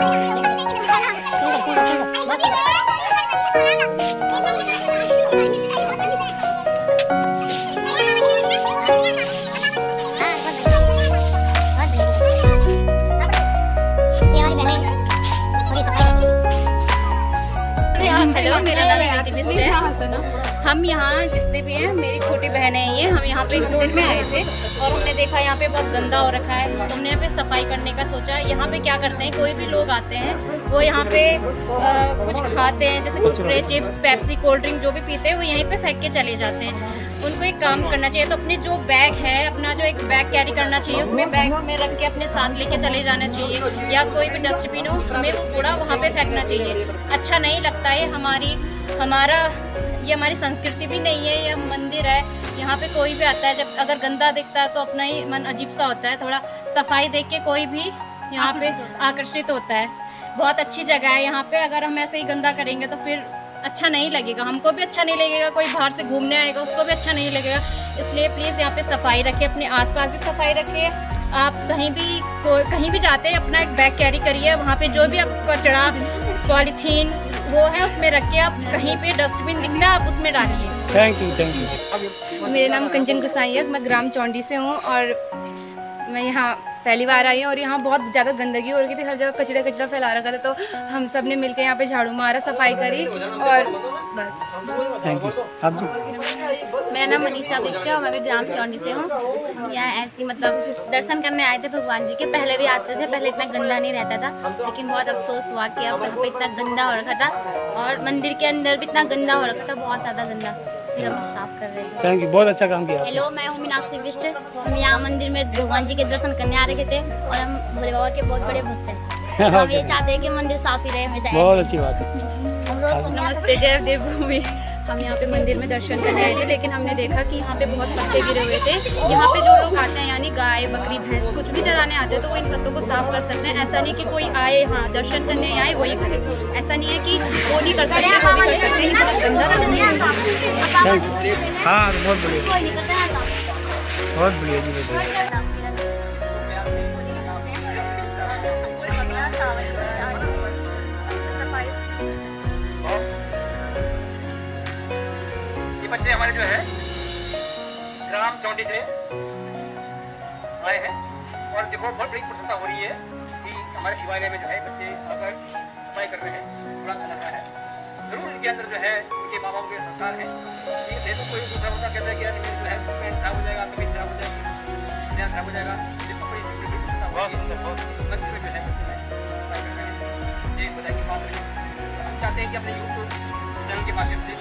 我你累快乐来快点哎朋 मेरा नाम है। हम यहाँ जितने भी हैं मेरी छोटी बहन है ये हम यहाँ पे मंदिर में आए थे और हमने देखा यहाँ पे बहुत गंदा हो रखा है। हमने यहाँ पे सफ़ाई करने का सोचा। यहाँ पे क्या करते हैं कोई भी लोग आते हैं वो यहाँ पे आ, कुछ खाते हैं जैसे कुछ चिप्स पेप्सी कोल्ड ड्रिंक जो भी पीते हैं वो यहीं पे फेंक के चले जाते हैं। उनको एक काम करना चाहिए तो अपने जो बैग है अपना जो एक बैग कैरी करना चाहिए उसमें बैग में रख के अपने साथ लेके चले जाना चाहिए या कोई भी डस्टबिन हो हमें वो कूड़ा वहाँ पे फेंकना चाहिए। अच्छा नहीं लगता है हमारी हमारा ये हमारी संस्कृति भी नहीं है ये मंदिर है यहाँ पे कोई भी आता है जब अगर गंदा दिखता है तो अपना ही मन अजीब सा होता है थोड़ा सफ़ाई देख के कोई भी यहाँ पे आकर्षित होता है। बहुत अच्छी जगह है यहाँ पे अगर हम ऐसे ही गंदा करेंगे तो फिर अच्छा नहीं लगेगा हमको भी अच्छा नहीं लगेगा कोई बाहर से घूमने आएगा उसको भी अच्छा नहीं लगेगा। इसलिए प्लीज़ यहाँ पे सफ़ाई रखें अपने आसपास भी सफ़ाई रखें आप कहीं भी कहीं भी जाते हैं अपना एक बैग कैरी करिए वहाँ पे जो भी आप कचड़ा पॉलीथीन वो है उसमें रख के आप कहीं पे डस्टबिन दिखना आप उसमें डालिए। थैंक यू थैंक यू मेरा नाम कंचन गुसाई है मैं ग्राम चौंडी से हूँ और मैं यहाँ पहली बार आई हूँ और यहाँ बहुत ज़्यादा गंदगी हो रही थी हर जगह कचरा कचरा फैला रखा था तो हम सबने मिलकर यहाँ पे झाड़ू मारा सफ़ाई करी और बस। थैंक यू आप जी? मेरा नाम मनीषा बिष्ट है और मैं भी ग्राम चौंडी से हूँ। हम यहाँ ऐसी मतलब दर्शन करने आए थे भगवान जी के पहले भी आते थे पहले इतना गंदा नहीं रहता था लेकिन बहुत अफसोस हुआ कि अब यहाँ पे इतना गंदा हो रखा था और मंदिर के अंदर भी इतना गंदा हो रखा था बहुत ज़्यादा गंदा। फिर हम साफ़ कर रहे हैं। थैंक यू बहुत अच्छा काम किया हेलो मैं हूँ मीनाक्षी बिष्ट हम यहाँ मंदिर में भगवान जी के दर्शन करने आ रहे थे और हम भोले बाबा के बहुत बड़े भक्त हैं। हम ये चाहते हैं कि मंदिर साफ़ ही रहे हमेशा बहुत अच्छी बात है। हम रोज नमस्ते जय देवभूमि। हम यहाँ पे मंदिर में दर्शन करने आए थे लेकिन हमने देखा कि यहाँ पे बहुत पत्ते गिरे हुए थे। यहाँ पे जो लोग आते हैं यानी गाय बकरी भैंस कुछ भी चराने आते हैं तो वो इन पत्तों को साफ़ कर सकते हैं। ऐसा नहीं कि कोई आए हाँ दर्शन करने आए वही करे। ऐसा नहीं है कि वो नहीं कर सकते वो भी कर सकते हैं बहुत गंदा करते हैं। हाँ बहुत बढ़िया। कोई नहीं करता साफ़। बहुत बढ़िया जी ये बच्चे हमारे जो है ग्राम चौंडी से आए हैं। और देखो बहुत बड़ी प्रसन्नता हो रही है कि हमारे शिवालय में जो है बच्चे अगर सफ़ाई कर रहे हैं। बड़ा अच्छा लग रहा है। ज़रूर इनके अंदर जो है उनके माँ बाप के संस्कार हैं। ये तो कोई दूसरा बच्चा कहता है कि यार जो है पेट खराब हो जाएगा तबीयत खराब हो जाएगी ध्यान खराब हो जाएगा। ये तो बड़ी बहुत सुंदर बहुत में जो है ये बताया कि हम चाहते हैं कि अपने यूट्यूब चैनल के माध्यम से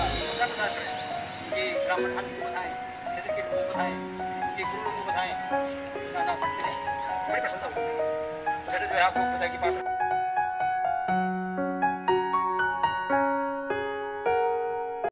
कि बड़ी प्रसन्नता होती आपको है। कि बात